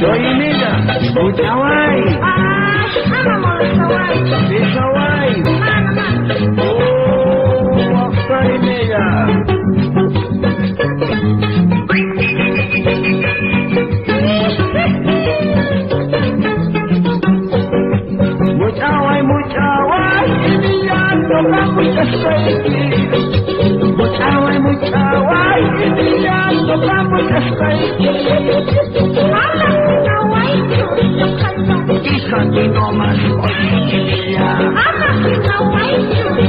Soy mira, Utawai, Ah, ano mo sa way? Isawai. Ano man? Oh, Aksay mira. Mutawai, mutawai, iniyan ko ka mutasaiki. Mutawai, mutawai, iniyan ko ka mutasaiki. Ano kayo. Isa tinomas o iniya. Ano na way? Yung kayo.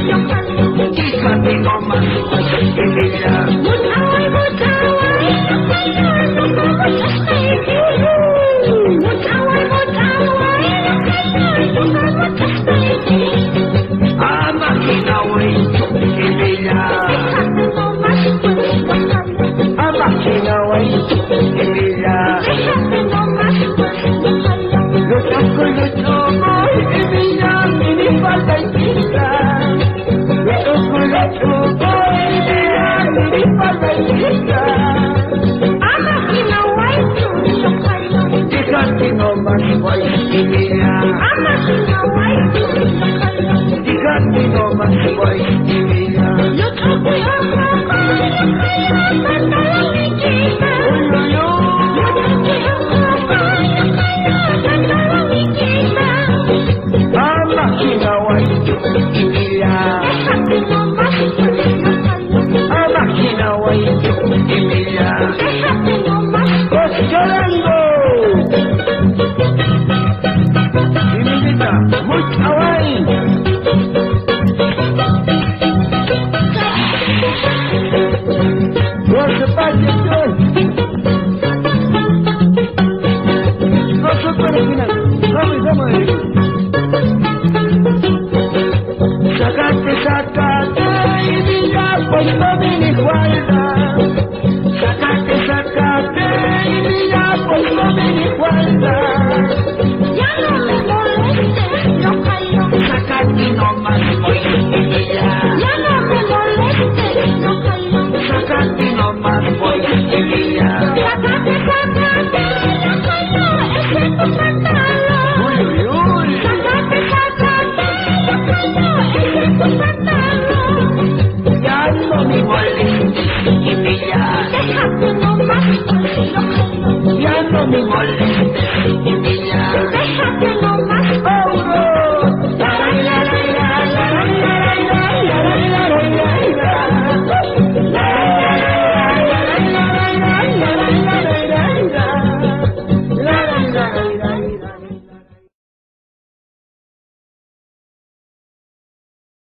maíz. Sacate, sacate y mira cuando viene guarda. Sacate, sacate y mira cuando viene guarda. Ya no me molestes, no caigo. Sacate nomás, voy a Ya no me molestes, no caigo. Sacate nomás, voy a Sacate, sacate, no caigo. Es tu fantasma.